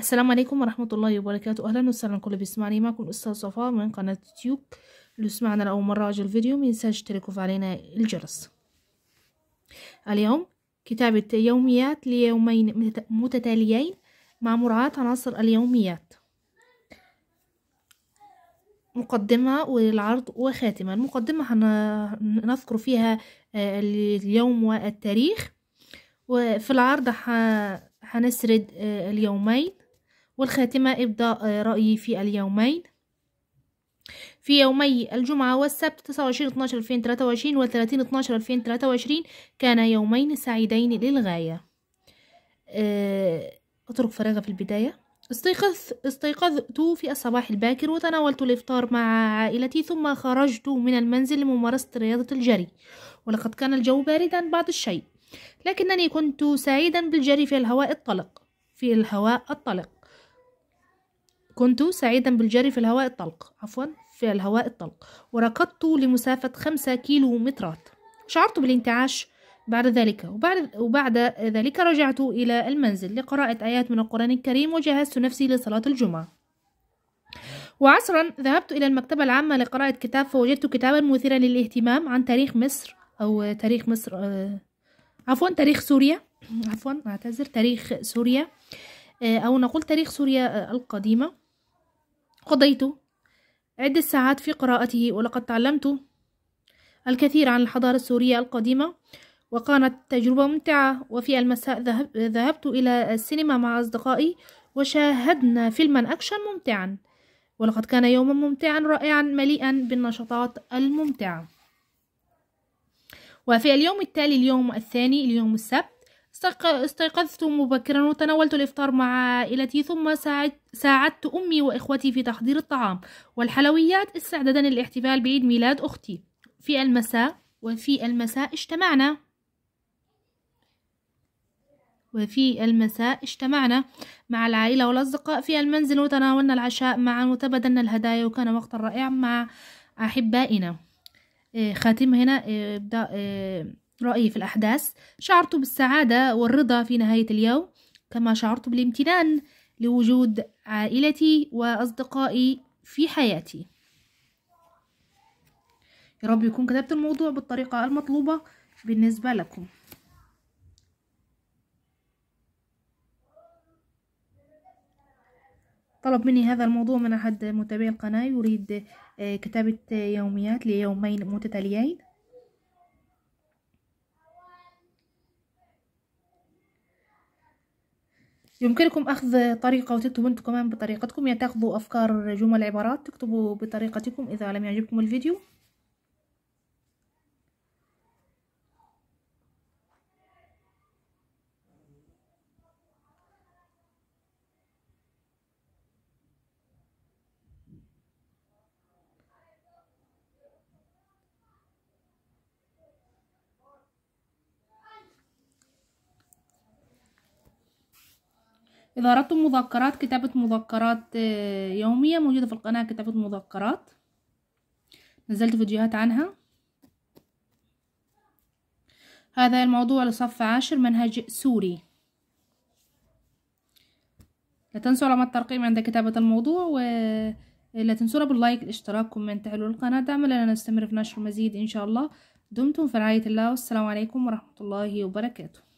السلام عليكم ورحمة الله وبركاته. أهلا وسهلا كل بيسمعني معكم الأستاذ صفاء من قناة يوتيوب. اللي سمعنا لأول مرة أجل الفيديو مينساش اشتركوا وفعلينا الجرس. اليوم كتابة يوميات ليومين متتاليين مع مراعاة عناصر اليوميات. مقدمة والعرض وخاتمة. المقدمة هنذكر فيها آه، اليوم والتاريخ. وفي العرض هنسرد آه، اليومين. والخاتمة إبداء رأيي في اليومين. في يومي الجمعة والسبت 29 12 2023 و 30 12 2023 كان يومين سعيدين للغاية. آه، أترك فراغة في البداية. استيقظ استيقظت في الصباح الباكر وتناولت الإفطار مع عائلتي ثم خرجت من المنزل لممارسة رياضة الجري. ولقد كان الجو باردا بعض الشيء لكنني كنت سعيدا بالجري في الهواء الطلق في الهواء الطلق. كنت سعيدا بالجري في الهواء الطلق. عفوا في الهواء الطلق. وركضت لمسافة خمسة كيلو مترات شعرت بالانتعاش بعد ذلك. وبعد, وبعد ذلك رجعت إلى المنزل لقراءة آيات من القرآن الكريم وجهزت نفسي لصلاة الجمعة. وعصرا ذهبت إلى المكتبة العامة لقراءة كتاب فوجدت كتابا مثيرا للاهتمام عن تاريخ مصر أو تاريخ مصر آه، عفوا تاريخ سوريا. عفوا أعتذر تاريخ سوريا. آه، أو نقول تاريخ سوريا آه، القديمة. قضيت عدة ساعات في قراءته ولقد تعلمت الكثير عن الحضارة السورية القديمة وكانت تجربة ممتعة. وفي المساء ذهبت إلى السينما مع أصدقائي وشاهدنا فيلما أكشن ممتعا. ولقد كان يوما ممتعا رائعا مليئا بالنشاطات الممتعة. وفي اليوم التالي اليوم الثاني اليوم السبت استيقظت مبكرا وتناولت الإفطار مع عائلتي ثم ساعدت أمي وإخوتي في تحضير الطعام. والحلويات استعدادا للاحتفال بعيد ميلاد أختي. في المساء وفي المساء اجتمعنا. وفي المساء اجتمعنا مع العائلة والأصدقاء. في المنزل وتناولنا العشاء معا وتبادلنا الهدايا وكان وقتا رائعا مع أحبائنا. آه، خاتمة هنا آه، ابدأ آه، رأيي في الأحداث. شعرت بالسعادة والرضا في نهاية اليوم كما شعرت بالامتنان لوجود عائلتي وأصدقائي في حياتي. يا رب يكون كتبت الموضوع بالطريقة المطلوبة بالنسبة لكم. طلب مني هذا الموضوع من أحد متابعي القناة يريد آه، كتابة يوميات ليومين متتاليين. يمكنكم أخذ طريقة وتكتبوا أنتم كمان بطريقتكم يعني تاخذوا أفكار جمل عبارات تكتبوا بطريقتكم إذا لم يعجبكم الفيديو. إذا أردتم مذكرات كتابة مذكرات آه، يومية موجودة في القناة كتابة مذكرات. نزلت فيديوهات عنها. هذا الموضوع لصف عاشر منهج سوري. لا تنسوا علامة الترقيم عند كتابة الموضوع ولا تنسونا بال like الاشتراك comment حلو القناة. دعما لنا نستمر في نشر مزيد إن شاء الله. دمتم في رعاية الله والسلام عليكم ورحمة الله وبركاته.